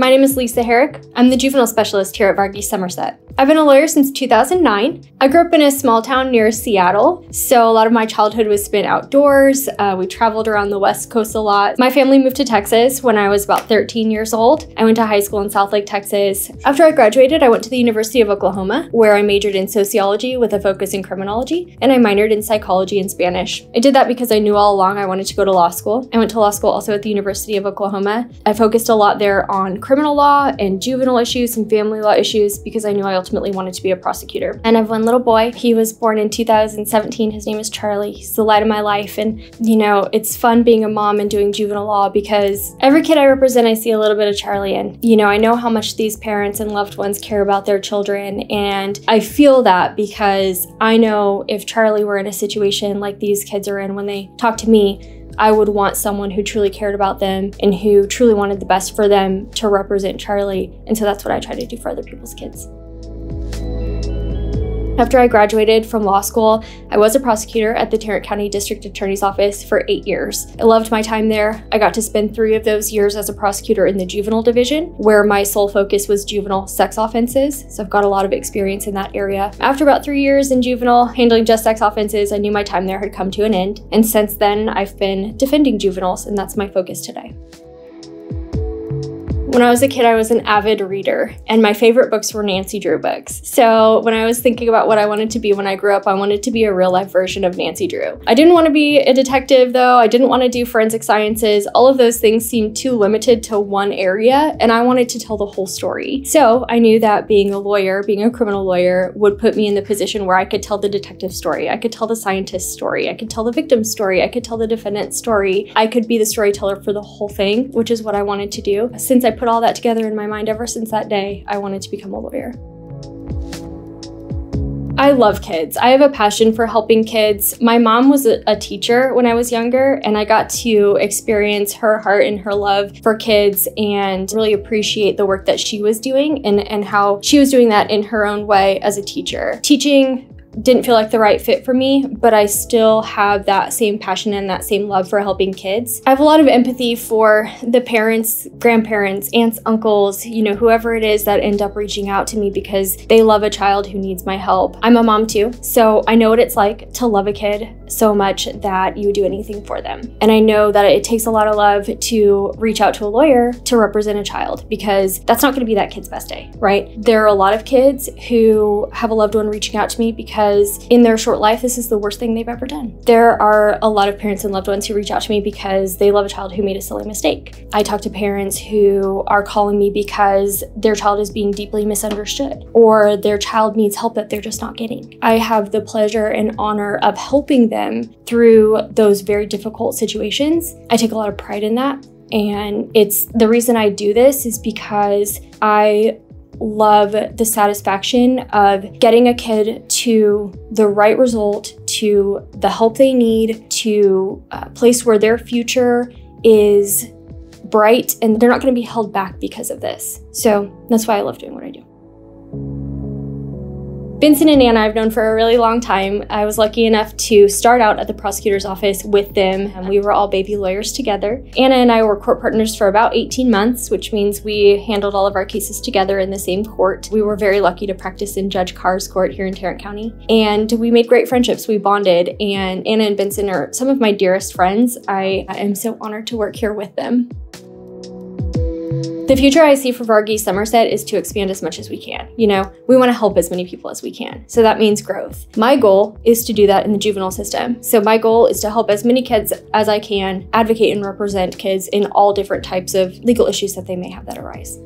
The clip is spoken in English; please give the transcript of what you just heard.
My name is Lisa Herrick. I'm the juvenile specialist here at Varghese Summersett. I've been a lawyer since 2009. I grew up in a small town near Seattle, so a lot of my childhood was spent outdoors. Uh, we traveled around the West Coast a lot. My family moved to Texas when I was about 13 years old. I went to high school in Southlake, Texas. After I graduated, I went to the University of Oklahoma, where I majored in sociology with a focus in criminology, and I minored in psychology and Spanish. I did that because I knew all along I wanted to go to law school. I went to law school also at the University of Oklahoma. I focused a lot there on criminal law and juvenile issues and family law issues because I knew I ultimately wanted to be a prosecutor. And I have one little boy. He was born in 2017. His name is Charlie. He's the light of my life. And, you know, it's fun being a mom and doing juvenile law because every kid I represent, I see a little bit of Charlie in. You know, I know how much these parents and loved ones care about their children. And I feel that because I know if Charlie were in a situation like these kids are in when they talk to me, I would want someone who truly cared about them and who truly wanted the best for them to represent Charlie. And so that's what I try to do for other people's kids. After I graduated from law school, I was a prosecutor at the Tarrant County District Attorney's Office for eight years. I loved my time there. I got to spend three of those years as a prosecutor in the juvenile division, where my sole focus was juvenile sex offenses. So I've got a lot of experience in that area. After about three years in juvenile, handling just sex offenses, I knew my time there had come to an end. And since then, I've been defending juveniles, and that's my focus today. When I was a kid, I was an avid reader, and my favorite books were Nancy Drew books. So when I was thinking about what I wanted to be when I grew up, I wanted to be a real life version of Nancy Drew. I didn't want to be a detective, though. I didn't want to do forensic sciences. All of those things seemed too limited to one area, and I wanted to tell the whole story. So I knew that being a lawyer, being a criminal lawyer, would put me in the position where I could tell the detective story, I could tell the scientist story, I could tell the victim story, I could tell the defendant story. I could be the storyteller for the whole thing, which is what I wanted to do. Since I put all that together in my mind ever since that day. I wanted to become a lawyer. I love kids. I have a passion for helping kids. My mom was a, teacher when I was younger, and I got to experience her heart and her love for kids and really appreciate the work that she was doing and, and how she was doing that in her own way as a teacher. Teaching didn't feel like the right fit for me, but I still have that same passion and that same love for helping kids. I have a lot of empathy for the parents, grandparents, aunts, uncles, you know, whoever it is that end up reaching out to me because they love a child who needs my help. I'm a mom too, so I know what it's like to love a kid so much that you would do anything for them. And I know that it takes a lot of love to reach out to a lawyer to represent a child because that's not going to be that kid's best day, right? There are a lot of kids who have a loved one reaching out to me because because in their short life, this is the worst thing they've ever done. There are a lot of parents and loved ones who reach out to me because they love a child who made a silly mistake. I talk to parents who are calling me because their child is being deeply misunderstood or their child needs help that they're just not getting. I have the pleasure and honor of helping them through those very difficult situations. I take a lot of pride in that. And it's the reason I do this is because I love the satisfaction of getting a kid to the right result, to the help they need, to a place where their future is bright and they're not going to be held back because of this. So that's why I love doing what I do. Benson and Anna I've known for a really long time. I was lucky enough to start out at the prosecutor's office with them, and we were all baby lawyers together. Anna and I were court partners for about 18 months, which means we handled all of our cases together in the same court. We were very lucky to practice in Judge Carr's court here in Tarrant County, and we made great friendships. We bonded, and Anna and Benson are some of my dearest friends. I am so honored to work here with them. The future I see for Varghese Summersett is to expand as much as we can. You know, we want to help as many people as we can. So that means growth. My goal is to do that in the juvenile system. So my goal is to help as many kids as I can advocate and represent kids in all different types of legal issues that they may have that arise.